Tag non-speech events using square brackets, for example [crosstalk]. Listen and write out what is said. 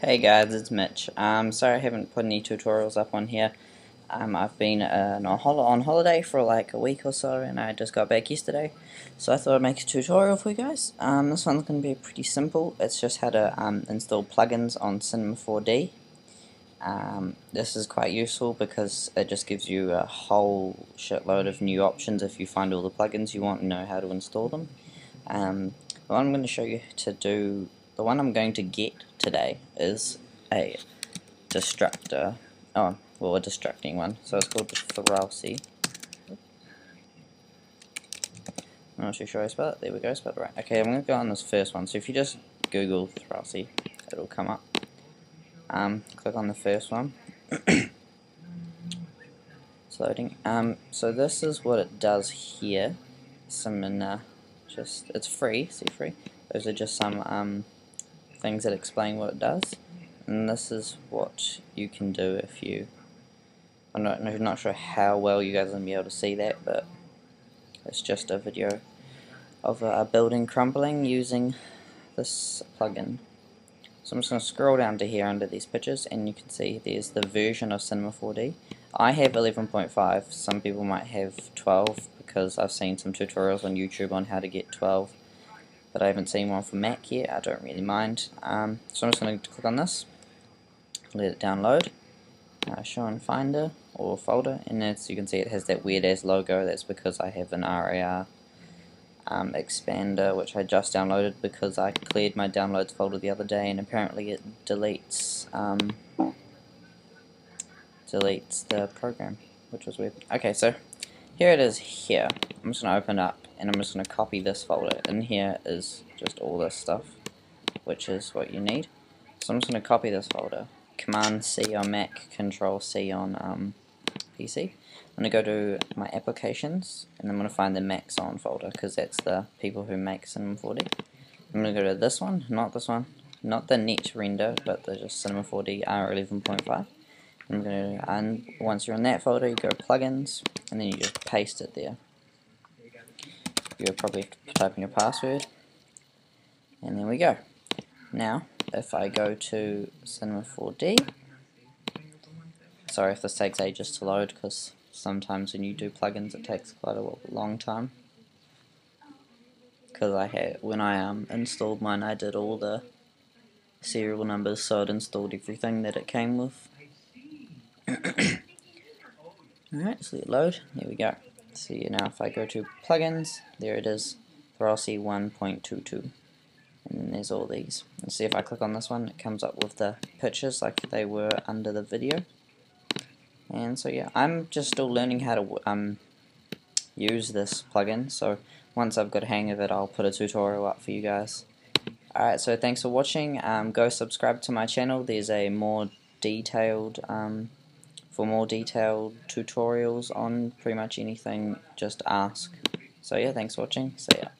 Hey guys, it's Mitch. Um, sorry I haven't put any tutorials up on here. Um, I've been uh, on, hol on holiday for like a week or so and I just got back yesterday. So I thought I'd make a tutorial for you guys. Um, this one's going to be pretty simple. It's just how to um, install plugins on Cinema 4D. Um, this is quite useful because it just gives you a whole shitload of new options if you find all the plugins you want and know how to install them. Um, I'm going to show you to do, the one I'm going to get today is a destructor. Oh, well, a destructing one. So it's called the. I'm not too sure I spelled it. There we go, spelled right. Okay, I'm going to go on this first one. So if you just Google Thrausi, it'll come up. Um, click on the first one. it's [coughs] loading. Um, so this is what it does here. Some in, uh, just, it's free, see free. Those are just some, um, things that explain what it does. And this is what you can do if you... I'm not, I'm not sure how well you guys to be able to see that, but it's just a video of a, building crumbling using this plugin. So I'm just going to scroll down to here under these pictures and you can see there's the version of Cinema 4D. I have 11.5, some people might have 12 because I've seen some tutorials on YouTube on how to get 12 but I haven't seen one for Mac yet, I don't really mind. Um, so I'm just going to click on this, let it download, uh, show in Finder or folder, and as you can see it has that weird ass logo, that's because I have an RAR um, expander which I just downloaded because I cleared my downloads folder the other day and apparently it deletes um, deletes the program, which was weird. Okay, so here it is here. I'm just going to open up and I'm just going to copy this folder. In here is just all this stuff, which is what you need. So I'm just going to copy this folder. Command C on Mac, Control C on um, PC. I'm going to go to my applications, and I'm going to find the Maxon folder, because that's the people who make Cinema 4D. I'm going to go to this one, not this one, not the net render, but the just Cinema 4D R11.5. I'm going to, and once you're in that folder, you go to plugins, and then you just paste it there you'll probably in your password. And there we go. Now if I go to Cinema 4D sorry if this takes ages to load because sometimes when you do plugins it takes quite a long time. Because I had when I um, installed mine I did all the serial numbers so it installed everything that it came with. [coughs] Alright so let it load. There we go see now if I go to plugins, there it is, Thrausi 1.22. And then there's all these. And see if I click on this one, it comes up with the pictures like they were under the video. And so yeah, I'm just still learning how to um, use this plugin, so once I've got a hang of it, I'll put a tutorial up for you guys. Alright, so thanks for watching. Um, go subscribe to my channel. There's a more detailed um, for more detailed tutorials on pretty much anything, just ask. So yeah, thanks for watching. See ya.